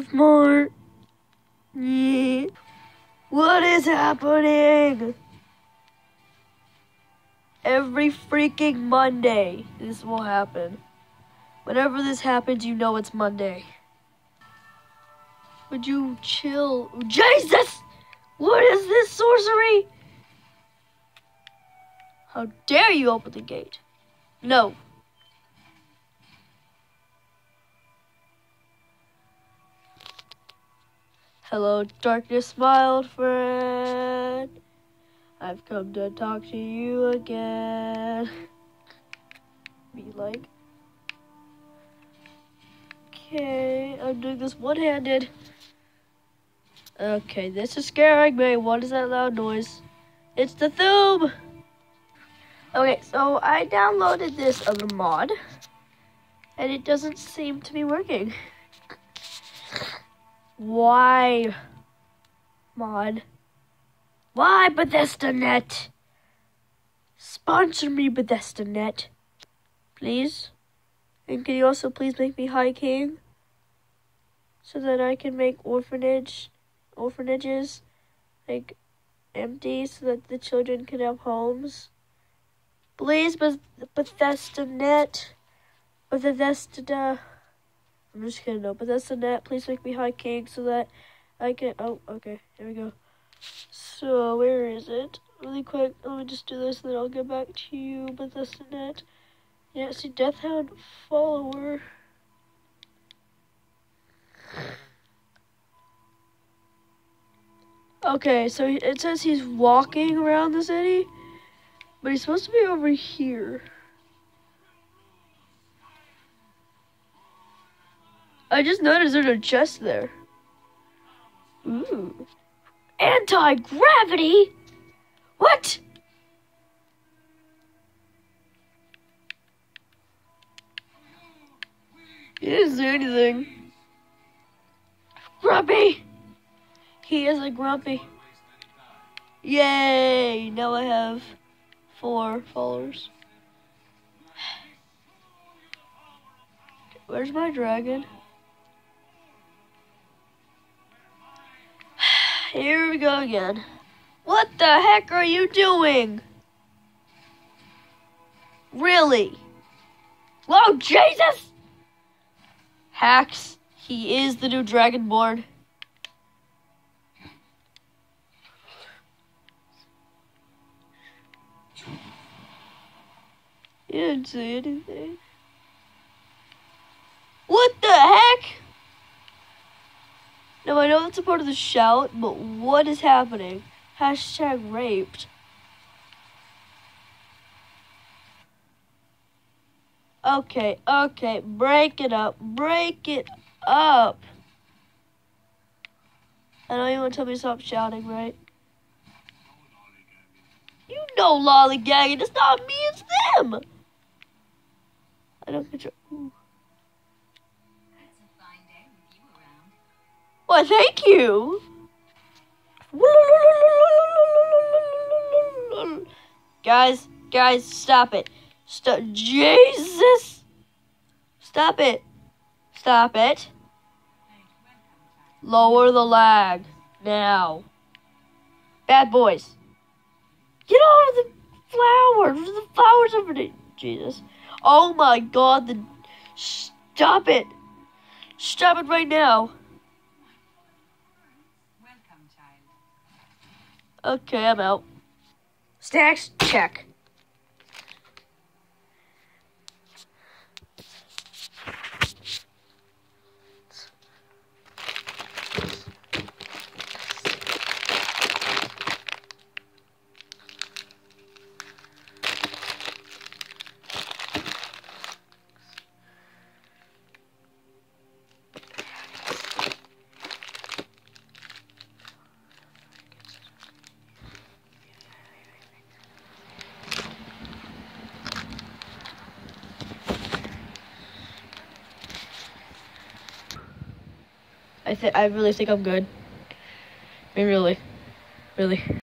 with more. Yeah. What is happening? Every freaking Monday, this will happen. Whenever this happens, you know it's Monday. Would you chill? Jesus! What is this sorcery? How dare you open the gate? No. Hello, darkness, old friend. I've come to talk to you again. Be like. Okay, I'm doing this one handed. Okay, this is scaring me. What is that loud noise? It's the Thu'um! Okay, so I downloaded this other mod, and it doesn't seem to be working. Why, mod? Why Bethesda Net? Sponsor me, Bethesda Net, please. And can you also please make me High King, so that I can make orphanage, orphanages, like empty, so that the children can have homes. Please, Beth- Bethesda Net, Bethesda. I'm just kidding, no. But that's the Net, please make me High King so that I can. Oh, okay, here we go. So, where is it? Really quick, let me just do this, and then I'll get back to you, Bethesda Net. Yeah, see, Deathhound follower. Okay, so it says he's walking around the city, but he's supposed to be over here. I just noticed there's a chest there. Ooh. Anti gravity? What? He didn't say anything. Grumpy! He is a grumpy. Yay! Now I have four followers. Where's my dragon? Here we go again. What the heck are you doing? Really? Whoa, Jesus! Hacks, he is the new Dragonborn. You didn't say anything. What the heck? Now I know that's a part of the shout, but what is happening? Hashtag raped. Okay, okay, break it up, break it up. I know you want to tell me to stop shouting, right? You know lollygagging, it's not me, it's them! I don't control. Thank you. Guys, guys, stop it. Stop. Jesus. Stop it. Stop it. Lower the lag. Now. Bad boys. Get out of the flowers. The flowers over there. Jesus. Oh my god. The. Stop it. Stop it right now. Okay, I'm out. Stacks, check. I th- I really think I'm good. I mean, really, really.